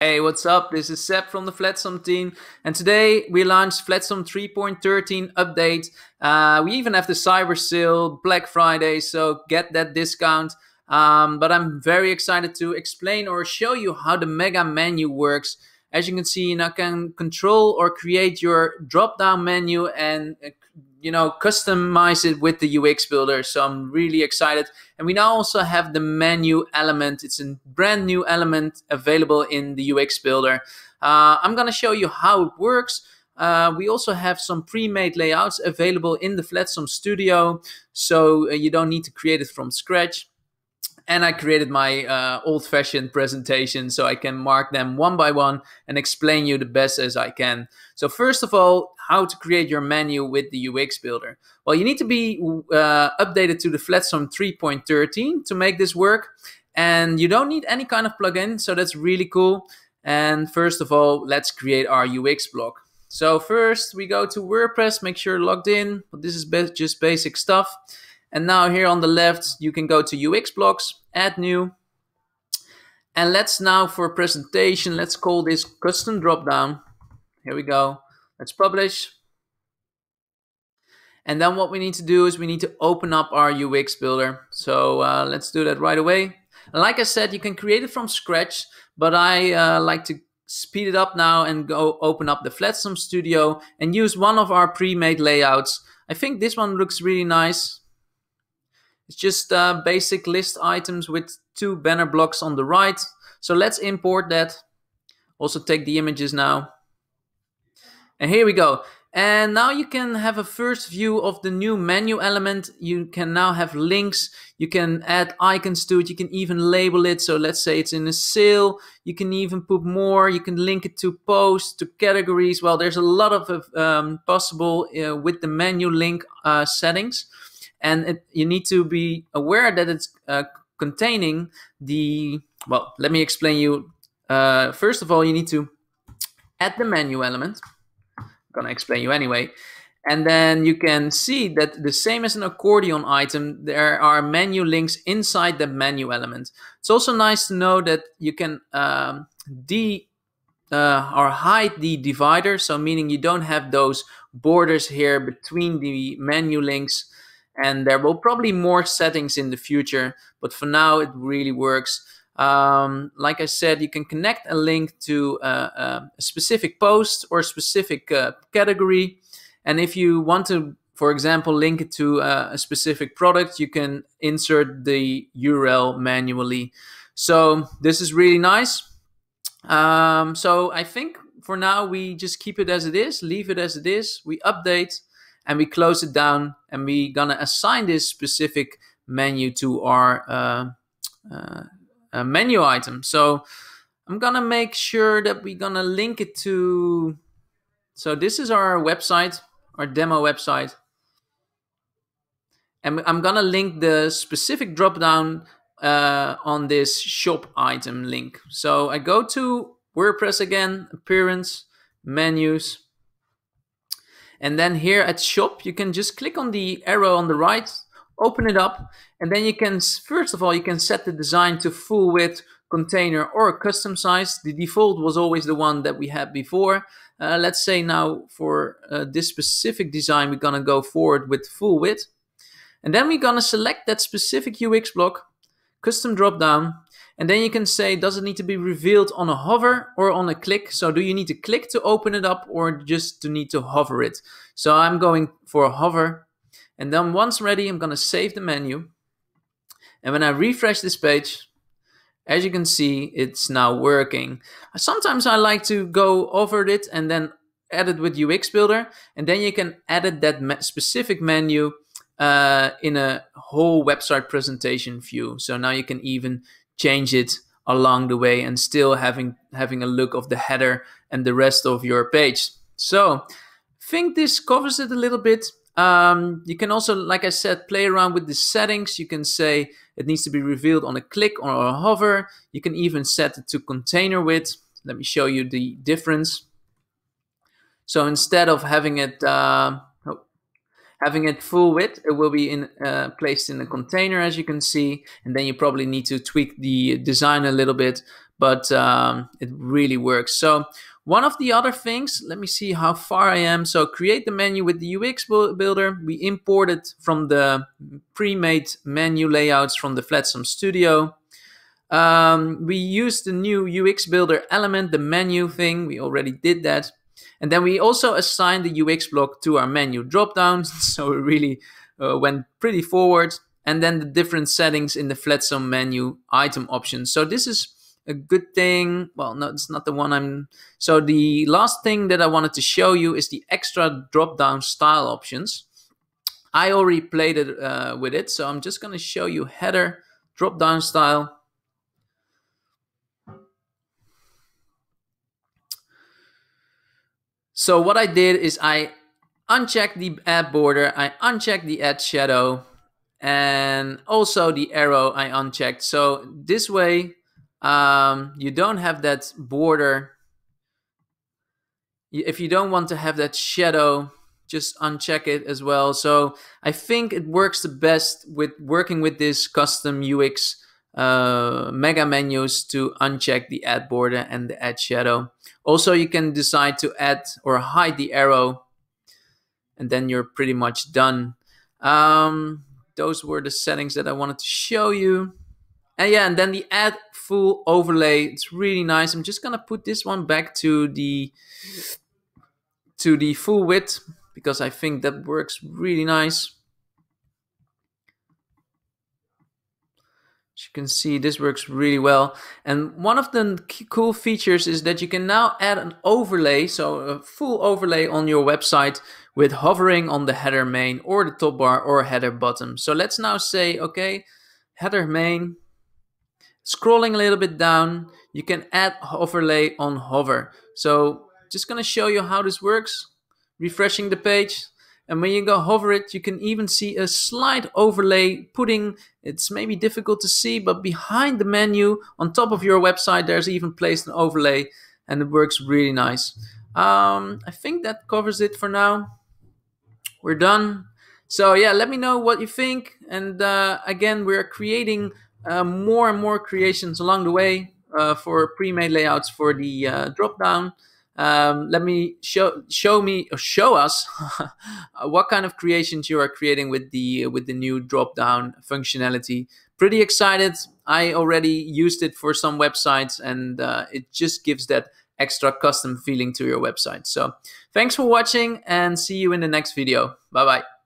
Hey, what's up? This is Seb from the Flatsome team, and today we launched Flatsome 3.13 update. Uh, we even have the Cyber Sale, Black Friday, so get that discount. Um, but I'm very excited to explain or show you how the Mega menu works. As you can see, you now can control or create your drop-down menu and you know customize it with the UX builder. So I'm really excited. And we now also have the menu element. It's a brand new element available in the UX builder. Uh, I'm gonna show you how it works. Uh, we also have some pre-made layouts available in the Flatsome Studio, so uh, you don't need to create it from scratch and I created my uh, old-fashioned presentation so I can mark them one by one and explain you the best as I can. So first of all, how to create your menu with the UX Builder. Well, you need to be uh, updated to the Flatsome 3.13 to make this work, and you don't need any kind of plugin, so that's really cool. And first of all, let's create our UX block. So first we go to WordPress, make sure logged in. This is just basic stuff. And now here on the left, you can go to UX blocks, add new. And let's now for a presentation, let's call this custom dropdown. Here we go. Let's publish. And then what we need to do is we need to open up our UX builder. So uh, let's do that right away. Like I said, you can create it from scratch, but I uh, like to speed it up now and go open up the Flatsome Studio and use one of our pre-made layouts. I think this one looks really nice. It's just uh, basic list items with two banner blocks on the right. So let's import that. Also take the images now. And here we go. And now you can have a first view of the new menu element. You can now have links. You can add icons to it. You can even label it. So let's say it's in a sale. You can even put more. You can link it to posts, to categories. Well, there's a lot of um, possible uh, with the menu link uh, settings and it, you need to be aware that it's uh, containing the well let me explain you uh, first of all you need to add the menu element. I'm gonna explain you anyway. And then you can see that the same as an accordion item there are menu links inside the menu element. It's also nice to know that you can um, de uh, or hide the divider. So meaning you don't have those borders here between the menu links and there will probably more settings in the future but for now it really works. Um, like I said you can connect a link to uh, uh, a specific post or specific uh, category. And if you want to for example link it to uh, a specific product you can insert the URL manually. So this is really nice. Um, so I think for now we just keep it as it is leave it as it is. We update and we close it down and we're gonna assign this specific menu to our uh, uh, menu item. So I'm gonna make sure that we're gonna link it to, so this is our website, our demo website. And I'm gonna link the specific dropdown uh, on this shop item link. So I go to WordPress again, appearance, menus, and then here at shop, you can just click on the arrow on the right, open it up, and then you can, first of all, you can set the design to full width, container, or custom size. The default was always the one that we had before. Uh, let's say now for uh, this specific design, we're gonna go forward with full width. And then we're gonna select that specific UX block, custom drop down, and then you can say, does it need to be revealed on a hover or on a click? So do you need to click to open it up or just to need to hover it? So I'm going for a hover. And then once ready, I'm going to save the menu. And when I refresh this page, as you can see, it's now working. Sometimes I like to go over it and then edit with UX Builder. And then you can edit that specific menu uh, in a whole website presentation view. So now you can even change it along the way and still having having a look of the header and the rest of your page. So think this covers it a little bit. Um, you can also, like I said, play around with the settings. You can say it needs to be revealed on a click or a hover. You can even set it to container width. Let me show you the difference. So instead of having it uh, Having it full width, it will be in, uh, placed in a container as you can see. And then you probably need to tweak the design a little bit. but um, it really works. So one of the other things, let me see how far I am. So create the menu with the UX builder. We imported from the pre-made menu layouts from the Flatsome Studio. Um, we used the new UX builder element, the menu thing. We already did that. And then we also assigned the UX block to our menu dropdowns. So we really uh, went pretty forward. And then the different settings in the Flatsome menu item options. So this is a good thing. Well, no, it's not the one I'm. So the last thing that I wanted to show you is the extra drop-down style options. I already played it uh, with it, so I'm just going to show you header drop-down style. So what I did is I unchecked the add border, I unchecked the add shadow, and also the arrow I unchecked. So this way um, you don't have that border. If you don't want to have that shadow, just uncheck it as well. So I think it works the best with working with this custom UX uh, mega menus to uncheck the add border and the add shadow. Also, you can decide to add or hide the arrow and then you're pretty much done. Um, those were the settings that I wanted to show you. And yeah, and then the add full overlay. It's really nice. I'm just gonna put this one back to the to the full width because I think that works really nice. As you can see, this works really well. And one of the cool features is that you can now add an overlay, so a full overlay on your website with hovering on the header main or the top bar or header bottom. So let's now say, okay, header main, Scrolling a little bit down, you can add overlay on hover. So just gonna show you how this works. Refreshing the page. And when you go hover it, you can even see a slight overlay putting, it's maybe difficult to see, but behind the menu on top of your website, there's even placed an overlay and it works really nice. Um, I think that covers it for now. We're done. So yeah, let me know what you think. And uh, again, we're creating uh, more and more creations along the way uh, for pre-made layouts for the uh, drop down. Um, let me show show me show us what kind of creations you are creating with the with the new drop down functionality. Pretty excited. I already used it for some websites, and uh, it just gives that extra custom feeling to your website. So thanks for watching, and see you in the next video. Bye bye.